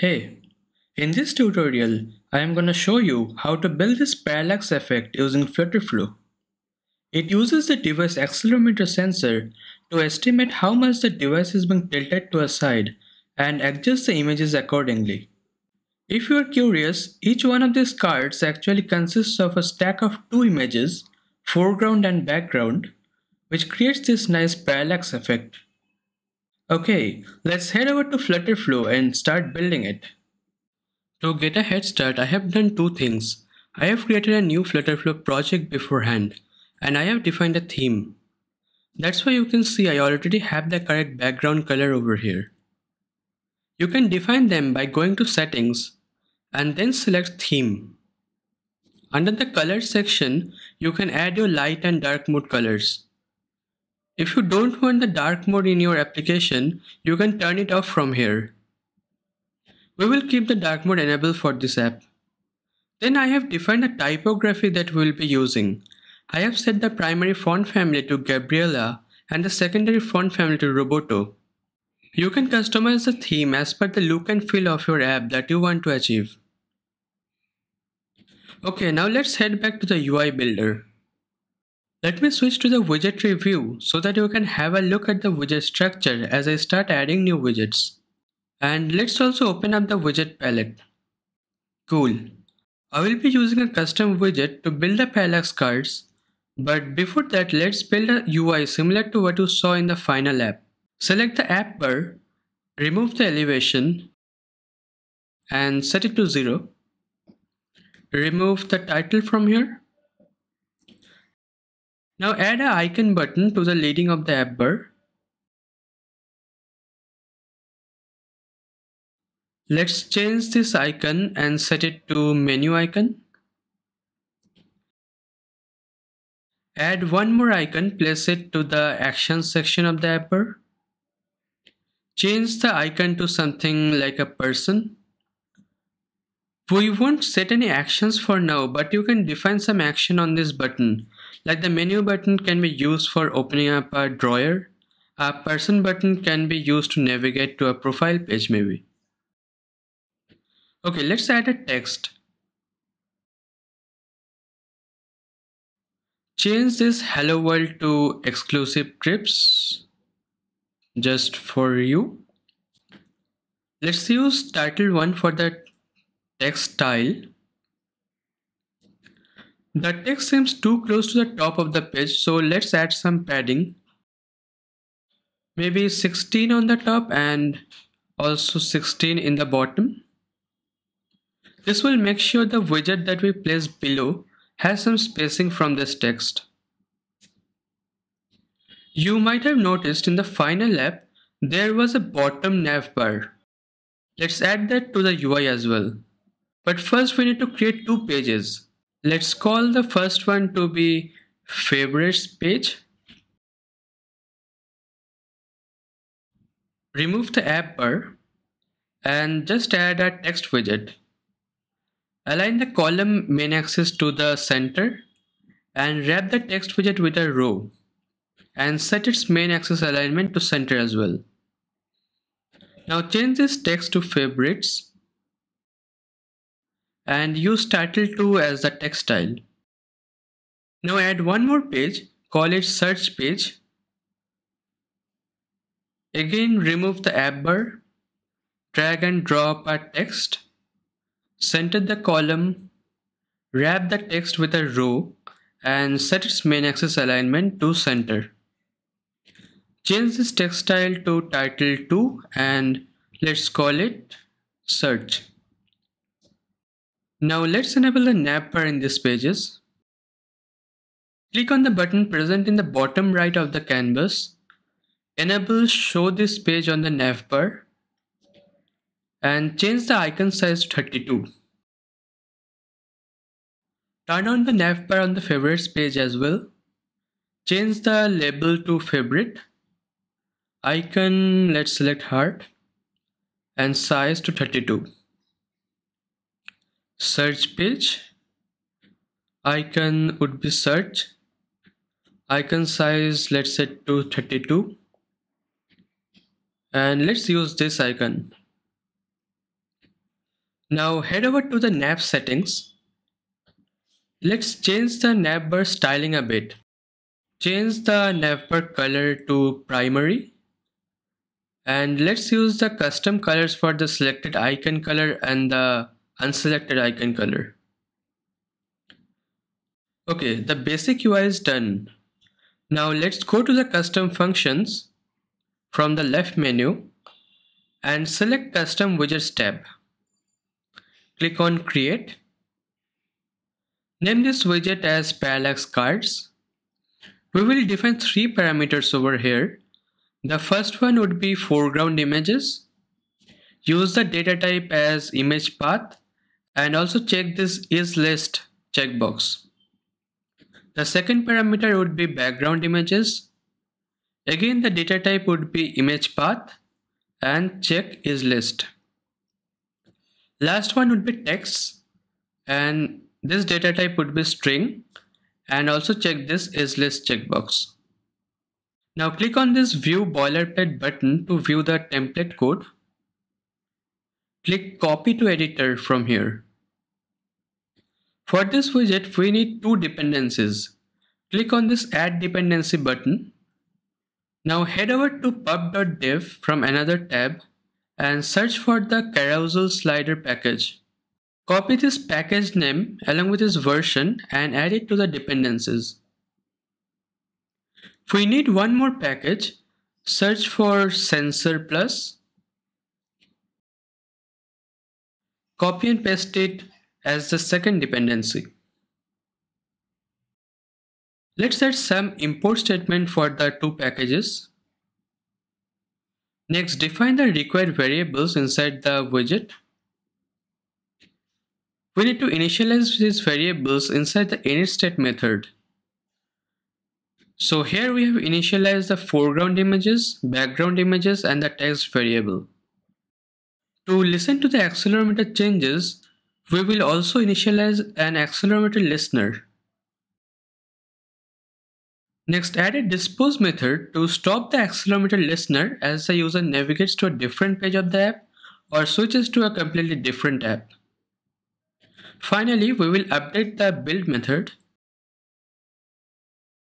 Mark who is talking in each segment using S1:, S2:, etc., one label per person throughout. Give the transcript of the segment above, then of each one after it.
S1: Hey, in this tutorial, I am gonna show you how to build this parallax effect using Flutterflow. It uses the device accelerometer sensor to estimate how much the device is being tilted to a side and adjust the images accordingly. If you are curious, each one of these cards actually consists of a stack of two images, foreground and background, which creates this nice parallax effect. Okay, let's head over to Flutterflow and start building it. To get a head start, I have done two things. I have created a new Flutterflow project beforehand, and I have defined a theme. That's why you can see I already have the correct background color over here. You can define them by going to settings and then select theme. Under the color section, you can add your light and dark mode colors. If you don't want the dark mode in your application, you can turn it off from here. We will keep the dark mode enabled for this app. Then I have defined the typography that we will be using. I have set the primary font family to Gabriela and the secondary font family to Roboto. You can customize the theme as per the look and feel of your app that you want to achieve. Okay, now let's head back to the UI builder. Let me switch to the widget tree view so that you can have a look at the widget structure as I start adding new widgets. And let's also open up the widget palette. Cool. I will be using a custom widget to build the parallax cards, but before that let's build a UI similar to what you saw in the final app. Select the app bar, remove the elevation, and set it to 0. Remove the title from here now add a icon button to the leading of the app bar. Let's change this icon and set it to menu icon. Add one more icon, place it to the action section of the app bar. Change the icon to something like a person. We won't set any actions for now, but you can define some action on this button like the menu button can be used for opening up a drawer. A person button can be used to navigate to a profile page maybe. Okay, let's add a text. Change this hello world to exclusive trips just for you. Let's use title 1 for the text style the text seems too close to the top of the page, so let's add some padding. Maybe 16 on the top and also 16 in the bottom. This will make sure the widget that we place below has some spacing from this text. You might have noticed in the final app, there was a bottom nav bar. Let's add that to the UI as well. But first we need to create two pages. Let's call the first one to be favorites page. Remove the app bar and just add a text widget. Align the column main axis to the center and wrap the text widget with a row and set its main axis alignment to center as well. Now change this text to favorites and use title 2 as the text style. Now add one more page, call it search page. Again remove the app bar, drag and drop a text, center the column, wrap the text with a row and set its main axis alignment to center. Change this text style to title 2 and let's call it search. Now let's enable the nav bar in these pages. Click on the button present in the bottom right of the canvas. Enable show this page on the nav bar and change the icon size to 32. Turn on the nav bar on the favorites page as well. Change the label to favorite. Icon, let's select heart and size to 32 search page icon would be search icon size let's set to 32 and let's use this icon Now head over to the nav settings. Let's change the navbar styling a bit. Change the navbar color to primary. And let's use the custom colors for the selected icon color and the unselected icon color. Okay, the basic UI is done. Now let's go to the custom functions from the left menu and select custom widgets tab. Click on create. Name this widget as parallax cards. We will define three parameters over here. The first one would be foreground images. Use the data type as image path and also check this is list checkbox. The second parameter would be background images. Again the data type would be image path and check is list. Last one would be text and this data type would be string and also check this is list checkbox. Now click on this view boilerplate button to view the template code. Click copy to editor from here. For this widget, we need two dependencies. Click on this add dependency button. Now head over to pub.dev from another tab and search for the carousel slider package. Copy this package name along with its version and add it to the dependencies. If we need one more package, search for sensor plus, copy and paste it as the second dependency. Let's add some import statement for the two packages. Next, define the required variables inside the widget. We need to initialize these variables inside the initState method. So here we have initialized the foreground images, background images and the text variable. To listen to the accelerometer changes, we will also initialize an accelerometer listener. Next, add a dispose method to stop the accelerometer listener as the user navigates to a different page of the app or switches to a completely different app. Finally, we will update the build method.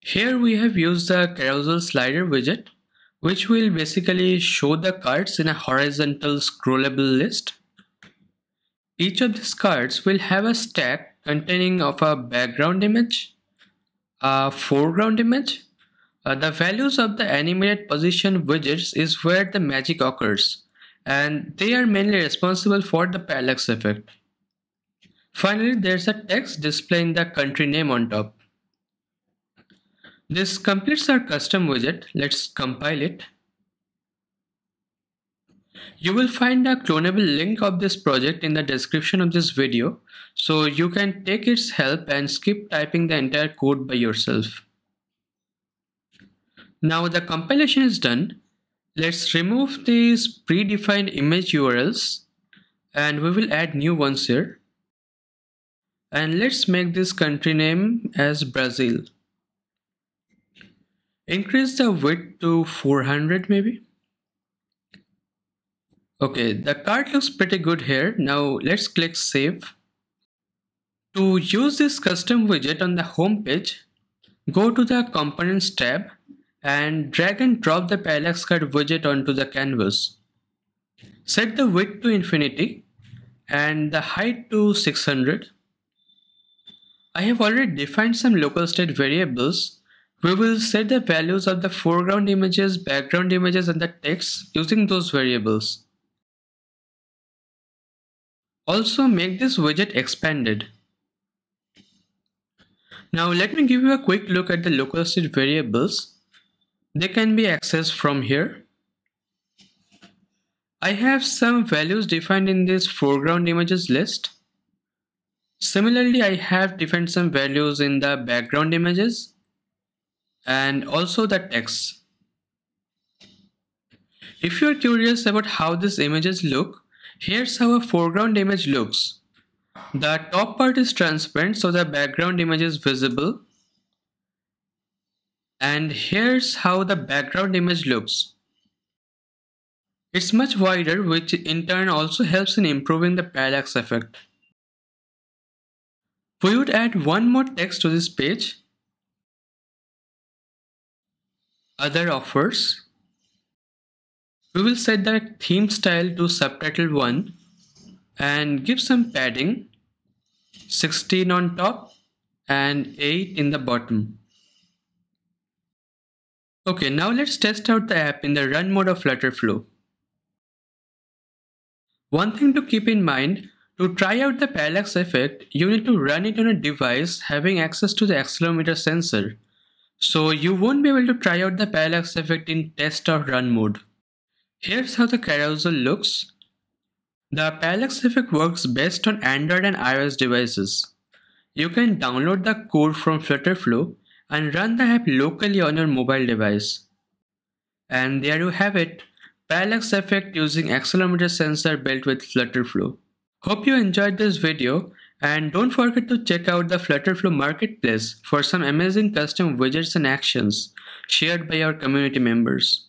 S1: Here we have used the carousel slider widget, which will basically show the cards in a horizontal scrollable list. Each of these cards will have a stack containing of a background image, a foreground image. Uh, the values of the animated position widgets is where the magic occurs and they are mainly responsible for the parallax effect. Finally, there's a text displaying the country name on top. This completes our custom widget. Let's compile it. You will find a clonable link of this project in the description of this video so you can take its help and skip typing the entire code by yourself. Now the compilation is done. Let's remove these predefined image URLs and we will add new ones here. And let's make this country name as Brazil. Increase the width to 400 maybe. Okay, the card looks pretty good here. Now let's click save. To use this custom widget on the home page, go to the components tab and drag and drop the parallax card widget onto the canvas. Set the width to infinity and the height to 600. I have already defined some local state variables. We will set the values of the foreground images, background images and the text using those variables. Also make this widget expanded. Now let me give you a quick look at the local state variables. They can be accessed from here. I have some values defined in this foreground images list. Similarly, I have defined some values in the background images and also the text. If you are curious about how these images look, Here's how a foreground image looks. The top part is transparent so the background image is visible. And here's how the background image looks. It's much wider which in turn also helps in improving the parallax effect. We would add one more text to this page. Other offers. We will set the theme style to subtitle 1 and give some padding 16 on top and 8 in the bottom. Okay, now let's test out the app in the run mode of Flutterflow. One thing to keep in mind, to try out the parallax effect, you need to run it on a device having access to the accelerometer sensor. So you won't be able to try out the parallax effect in test or run mode. Here's how the carousel looks. The parallax effect works best on Android and iOS devices. You can download the code from Flutterflow and run the app locally on your mobile device. And there you have it, parallax effect using accelerometer sensor built with Flutterflow. Hope you enjoyed this video and don't forget to check out the Flutterflow marketplace for some amazing custom widgets and actions shared by our community members.